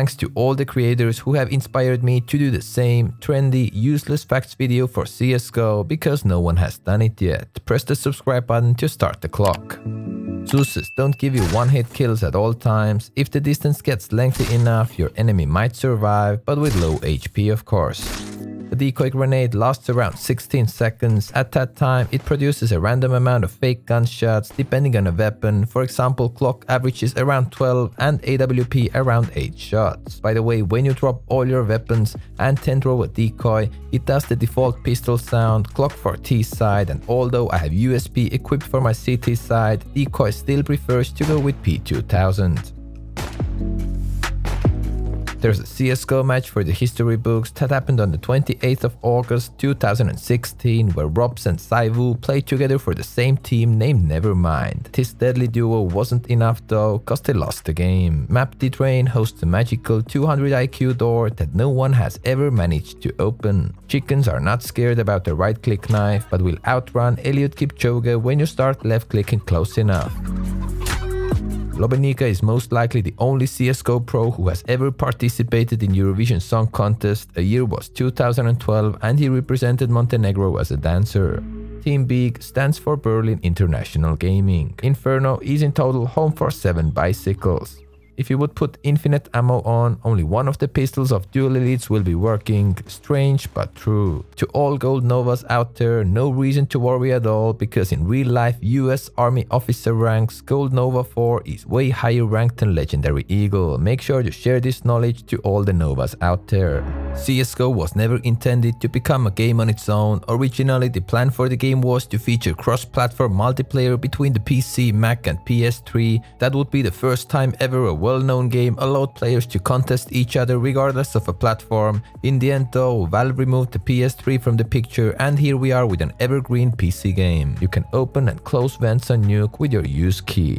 Thanks to all the creators who have inspired me to do the same trendy, useless facts video for CSGO because no one has done it yet. Press the subscribe button to start the clock. Zeus's don't give you one-hit kills at all times. If the distance gets lengthy enough, your enemy might survive, but with low HP of course. The decoy grenade lasts around 16 seconds. At that time, it produces a random amount of fake gunshots depending on a weapon. For example, Glock averages around 12 and AWP around 8 shots. By the way, when you drop all your weapons and then throw a decoy, it does the default pistol sound, Glock for T side and although I have USP equipped for my CT side, decoy still prefers to go with P2000. There's a CSGO match for the history books that happened on the 28th of August 2016 where ropz and Saivu played together for the same team named Nevermind. This deadly duo wasn't enough though cause they lost the game. Map Train hosts a magical 200 IQ door that no one has ever managed to open. Chickens are not scared about the right click knife but will outrun Eliud Kipchoge when you start left clicking close enough. Lobanjica is most likely the only CSGO pro who has ever participated in Eurovision Song Contest. A year was 2012 and he represented Montenegro as a dancer. Team BIG stands for Berlin International Gaming. Inferno is in total home for 7 bicycles. If you would put infinite ammo on, only one of the pistols of Dual Elites will be working. Strange but true. To all Gold Novas out there, no reason to worry at all because in real life US Army officer ranks, Gold Nova 4 is way higher ranked than Legendary Eagle. Make sure to share this knowledge to all the Novas out there. CSGO was never intended to become a game on its own. Originally the plan for the game was to feature cross-platform multiplayer between the PC, Mac and PS3. That would be the first time ever a well-known game allowed players to contest each other regardless of a platform. In the end though, Valve removed the PS3 from the picture and here we are with an evergreen PC game. You can open and close vents on Nuke with your use key.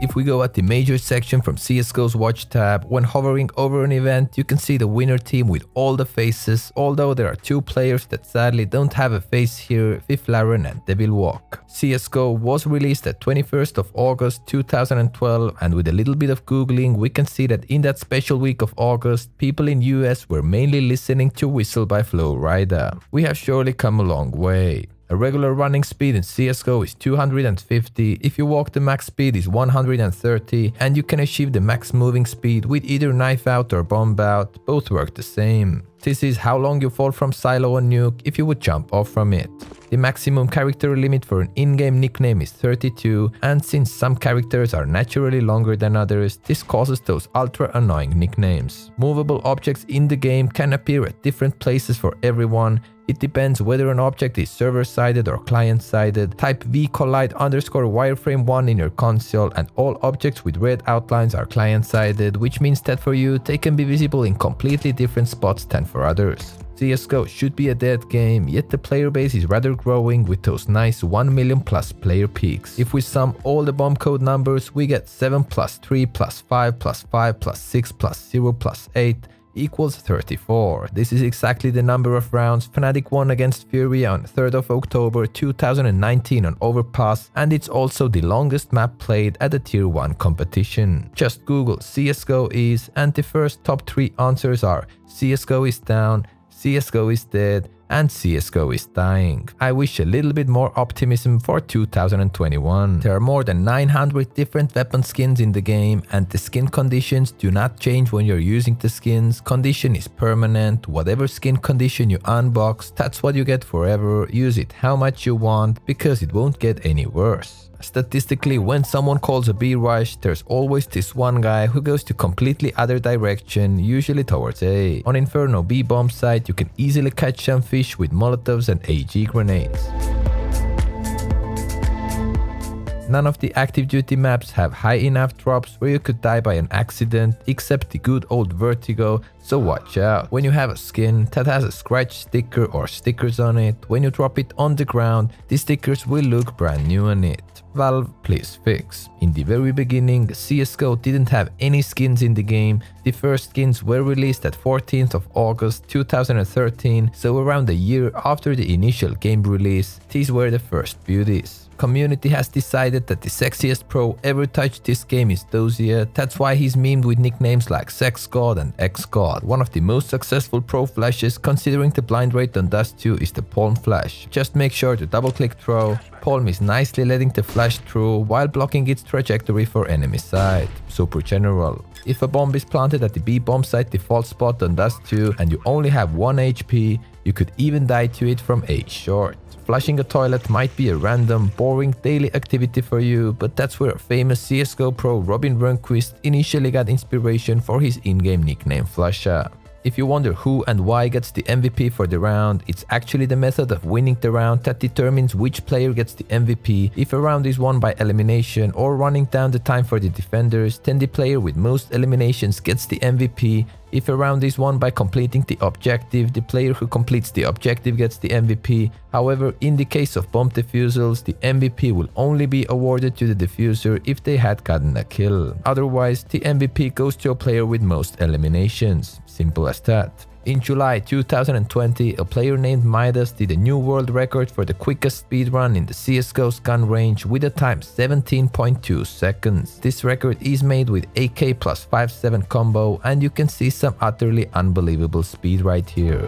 If we go at the major section from CSGO's watch tab, when hovering over an event, you can see the winner team with all the faces, although there are two players that sadly don't have a face here, fifflaren and Devilwalk. CSGO was released at 21st of August 2012 and with a little bit of googling we can see that in that special week of August, people in US were mainly listening to Whistle by Flo Rida. We have surely come a long way. A regular running speed in CSGO is 250, if you walk the max speed is 130 and you can achieve the max moving speed with either knife out or bomb out, both work the same. This is how long you fall from silo on nuke if you would jump off from it. The maximum character limit for an in-game nickname is 32 and since some characters are naturally longer than others, this causes those ultra annoying nicknames. Movable objects in the game can appear at different places for everyone it depends whether an object is server-sided or client-sided. Type vcollide underscore wireframe1 in your console and all objects with red outlines are client-sided, which means that for you they can be visible in completely different spots than for others. CSGO should be a dead game, yet the player base is rather growing with those nice 1 million plus player peaks. If we sum all the bomb code numbers, we get 7 plus 3 plus 5 plus 5 plus 6 plus 0 plus 8 equals 34. This is exactly the number of rounds Fnatic won against Fury on 3rd of October 2019 on Overpass and it's also the longest map played at a tier 1 competition. Just google CSGO is and the first top 3 answers are CSGO is down, CSGO is dead, and CSGO is dying. I wish a little bit more optimism for 2021. There are more than 900 different weapon skins in the game and the skin conditions do not change when you're using the skins. Condition is permanent, whatever skin condition you unbox, that's what you get forever. Use it how much you want because it won't get any worse. Statistically, when someone calls a B rush, there's always this one guy who goes to completely other direction, usually towards A. On Inferno B bomb site, you can easily catch some fish with molotovs and HE grenades. None of the active duty maps have high enough drops where you could die by an accident, except the good old Vertigo, so watch out. When you have a skin that has a scratch sticker or stickers on it, when you drop it on the ground, the stickers will look brand new on it. Valve, please fix. In the very beginning, CSGO didn't have any skins in the game. The first skins were released at 14th of August 2013, so around a year after the initial game release, these were the first beauties. Community has decided that the sexiest pro ever touched this game is Dosia, that's why he's memed with nicknames like Sex God and X God. One of the most successful pro flashes considering the blind rate on Dust 2 is the Palm Flash. Just make sure to double click throw, Palm is nicely letting the flash through while blocking its trajectory for enemy side. Super general. If a bomb is planted at the B bomb site default spot on Dust 2 and you only have 1 HP, you could even die to it from A short. Flushing a toilet might be a random, boring daily activity for you, but that's where famous CSGO pro Robin Rönnqvist initially got inspiration for his in-game nickname Flusha. If you wonder who and why gets the MVP for the round, it's actually the method of winning the round that determines which player gets the MVP. If a round is won by elimination or running down the time for the defenders, then the player with most eliminations gets the MVP. If a round is won by completing the objective, the player who completes the objective gets the MVP. However, in the case of bomb defusals, the MVP will only be awarded to the defuser if they had gotten a kill. Otherwise, the MVP goes to a player with most eliminations. Simple as that. In July 2020, a player named Midas did a new world record for the quickest speedrun in the CSGO's gun range with a time 17.2 seconds. This record is made with AK plus 5.7 combo and you can see some utterly unbelievable speed right here.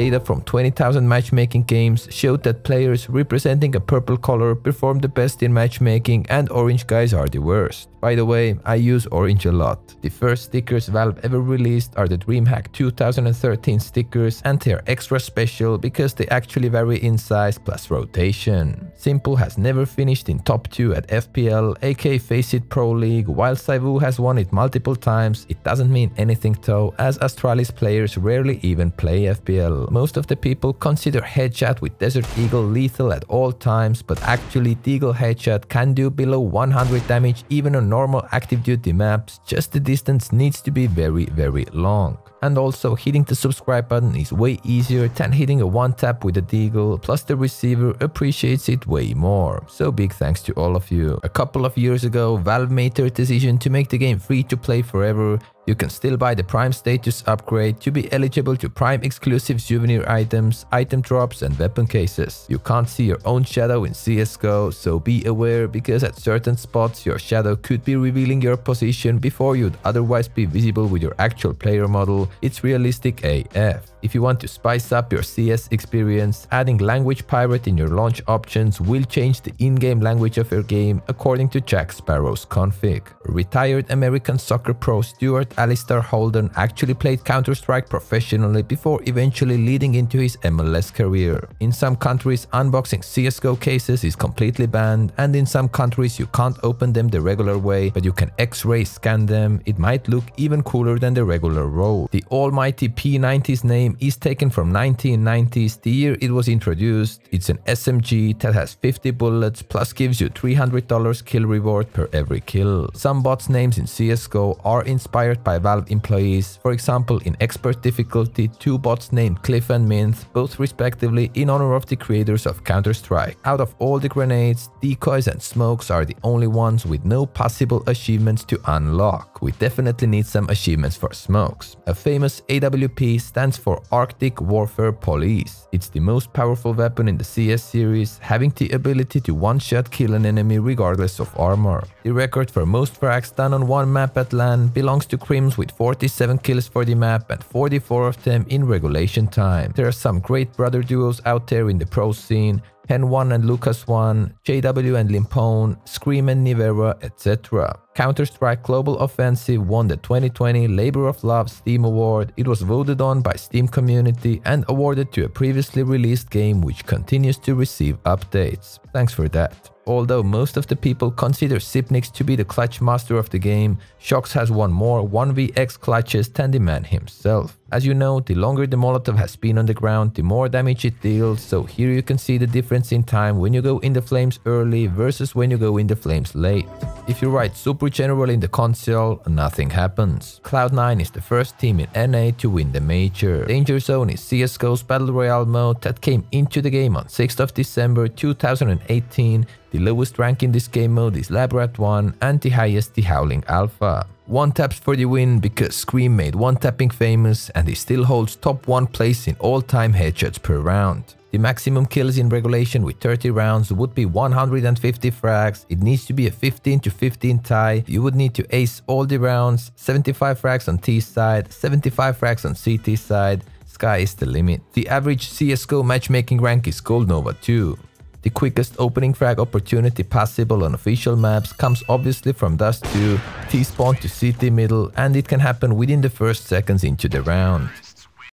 Data from 20,000 matchmaking games showed that players representing a purple color perform the best in matchmaking and orange guys are the worst. By the way, I use orange a lot. The first stickers Valve ever released are the DreamHack 2013 stickers and they are extra special because they actually vary in size plus rotation. Simple has never finished in top 2 at FPL, AK FACEIT Pro League, while Saivu has won it multiple times. It doesn't mean anything though, as Astralis players rarely even play FPL. Most of the people consider Headshot with Desert Eagle lethal at all times, but actually Deagle Headshot can do below 100 damage even on normal active duty maps, just the distance needs to be very very long. And also hitting the subscribe button is way easier than hitting a one tap with a deagle, plus the receiver appreciates it way more. So big thanks to all of you. A couple of years ago, Valve made their decision to make the game free to play forever you can still buy the Prime status upgrade to be eligible to Prime exclusive souvenir items, item drops and weapon cases. You can't see your own shadow in CSGO, so be aware because at certain spots your shadow could be revealing your position before you'd otherwise be visible with your actual player model. It's realistic AF. If you want to spice up your CS experience, adding language pirate in your launch options will change the in-game language of your game according to Jack Sparrow's config. Retired American soccer pro Stuart Alistair Holden actually played Counter-Strike professionally before eventually leading into his MLS career. In some countries, unboxing CSGO cases is completely banned and in some countries you can't open them the regular way, but you can X-ray scan them. It might look even cooler than the regular roll. The almighty P90's name is taken from 1990s, the year it was introduced. It's an SMG that has 50 bullets plus gives you $300 kill reward per every kill. Some bots names in CSGO are inspired by Valve employees. For example, in expert difficulty, two bots named Cliff and Minh, both respectively in honor of the creators of Counter-Strike. Out of all the grenades, decoys and smokes are the only ones with no possible achievements to unlock. We definitely need some achievements for smokes. A famous AWP stands for Arctic Warfare Police. It's the most powerful weapon in the CS series, having the ability to one-shot kill an enemy regardless of armor. The record for most frags done on one map at LAN belongs to With 47 kills for the map and 44 of them in regulation time. There are some great brother duos out there in the pro scene, Hen1 and Lucas1, JW and Limpone, Scream and Nivera, etc. Counter-Strike Global Offensive won the 2020 Labor of Love Steam Award. It was voted on by Steam community and awarded to a previously released game which continues to receive updates. Thanks for that. Although most of the people consider Xyp9x to be the clutch master of the game, Shox has won more 1vx clutches than the man himself. As you know, the longer the Molotov has been on the ground, the more damage it deals, so here you can see the difference in time when you go in the flames early versus when you go in the flames late. If you write super general in the console, nothing happens. Cloud9 is the first team in NA to win the major. Danger Zone is CSGO's Battle Royale mode that came into the game on 6th of December 2018 the lowest rank in this game mode is Lab Rat 1 and the highest the Howling Alpha. one taps for the win because Scream made one tapping famous and he still holds top 1 place in all time headshots per round. The maximum kills in regulation with 30 rounds would be 150 frags, it needs to be a 15 to 15 tie, you would need to ace all the rounds, 75 frags on T side, 75 frags on CT side, sky is the limit. The average CSGO matchmaking rank is Gold Nova 2. The quickest opening frag opportunity possible on official maps comes obviously from Dust 2, T-spawn to CT middle and it can happen within the first seconds into the round.